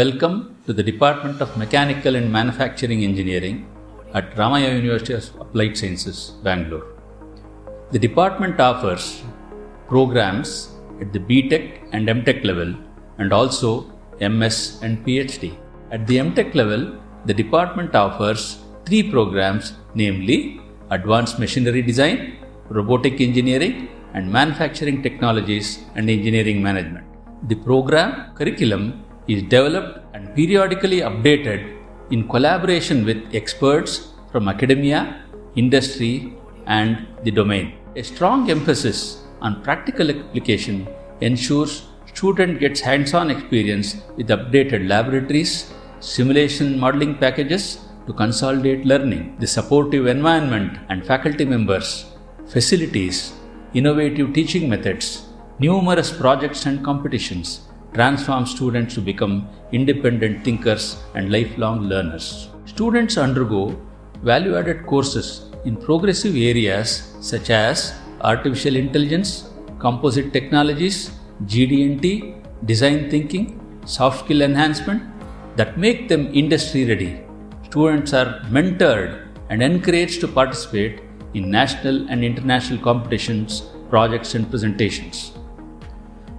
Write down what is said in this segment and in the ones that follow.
Welcome to the Department of Mechanical and Manufacturing Engineering at Ramaiah University of Applied Sciences, Bangalore. The department offers programs at the BTech and MTech level and also MS and PhD. At the MTech level, the department offers three programs namely Advanced Machinery Design, Robotic Engineering, and Manufacturing Technologies and Engineering Management. The program curriculum is developed and periodically updated in collaboration with experts from academia, industry, and the domain. A strong emphasis on practical application ensures student gets hands-on experience with updated laboratories, simulation modeling packages to consolidate learning. The supportive environment and faculty members, facilities, innovative teaching methods, numerous projects and competitions transform students to become independent thinkers and lifelong learners. Students undergo value added courses in progressive areas such as artificial intelligence, composite technologies, GD&T, design thinking, soft skill enhancement that make them industry ready. Students are mentored and encouraged to participate in national and international competitions, projects, and presentations.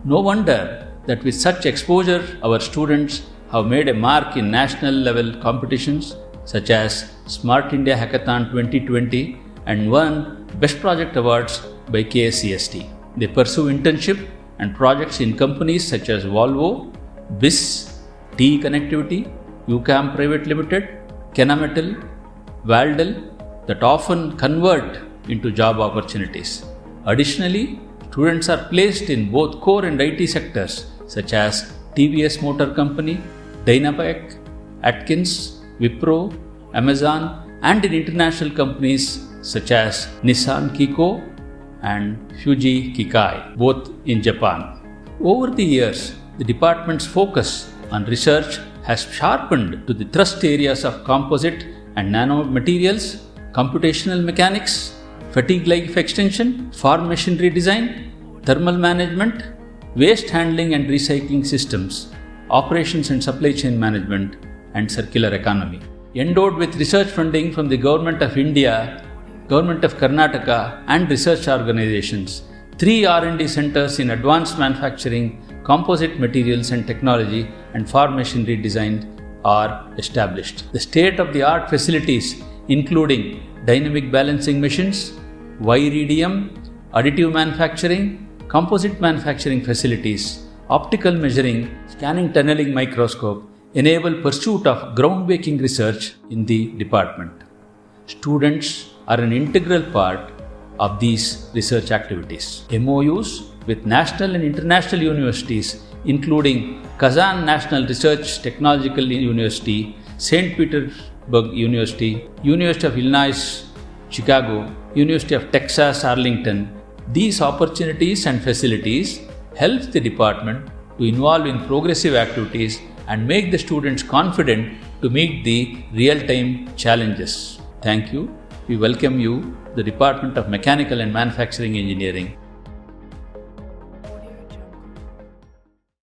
No wonder that with such exposure, our students have made a mark in national level competitions such as Smart India Hackathon 2020 and won Best Project Awards by KSCST. They pursue internship and projects in companies such as Volvo, BIS, T Connectivity, UCAM Private Limited, Kennametal, Valdel that often convert into job opportunities. Additionally, students are placed in both core and IT sectors such as TVS Motor Company, Dynapac, Atkins, Wipro, Amazon, and in international companies such as Nissan Kiko and Fuji Kikai, both in Japan. Over the years, the department's focus on research has sharpened to the thrust areas of composite and nanomaterials, computational mechanics, fatigue life extension, farm machinery design, thermal management, waste handling and recycling systems, operations and supply chain management, and circular economy. Endowed with research funding from the Government of India, Government of Karnataka, and research organizations, three R&D centers in advanced manufacturing, composite materials and technology, and farm machinery design are established. The state-of-the-art facilities including dynamic balancing machines, wire EDM, additive manufacturing, composite manufacturing facilities, optical measuring, scanning tunneling microscope enable pursuit of groundbreaking research in the department. Students are an integral part of these research activities. MOUs with national and international universities including Kazan National Research Technological University, St. Petersburg University, University of Illinois Chicago, University of Texas Arlington, these opportunities and facilities helps the department to involve in progressive activities and make the students confident to meet the real-time challenges. Thank you. We welcome you, the Department of Mechanical and Manufacturing Engineering,